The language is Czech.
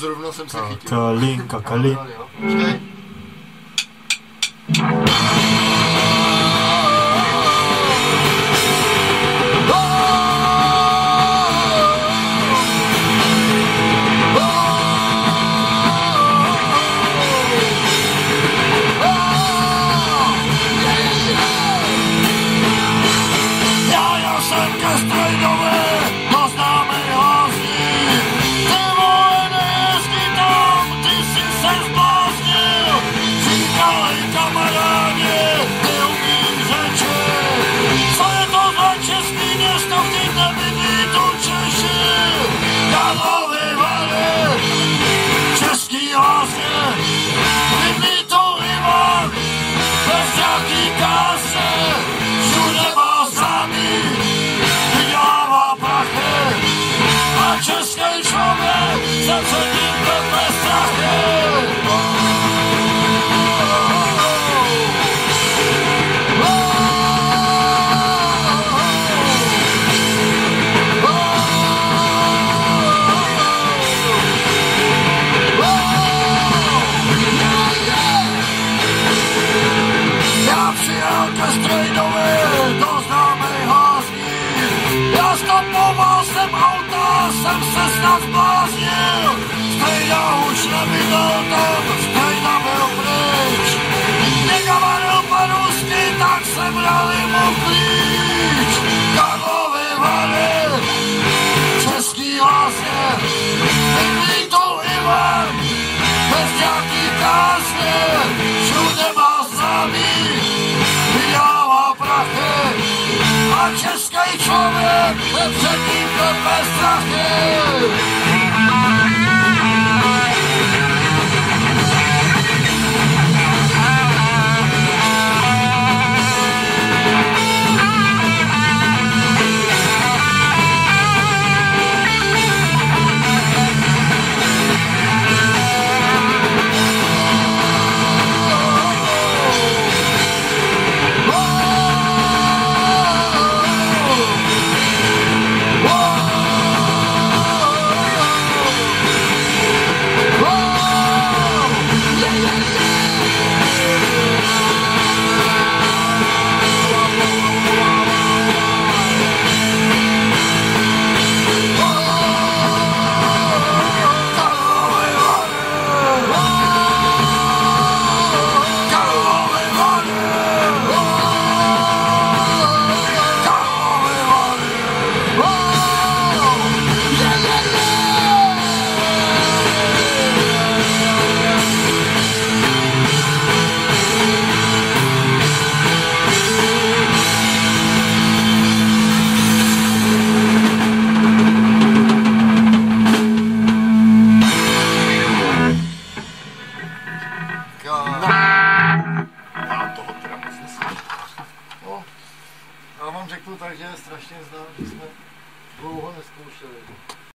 zrovna jsem se chytil. Eh, kalinka, kalinka. Nestroj do do. Já s jsem auta, jsem se snad ze wszelkich profesach řeknu tak, že je strašně znám, že jsme dlouho neskoušeli.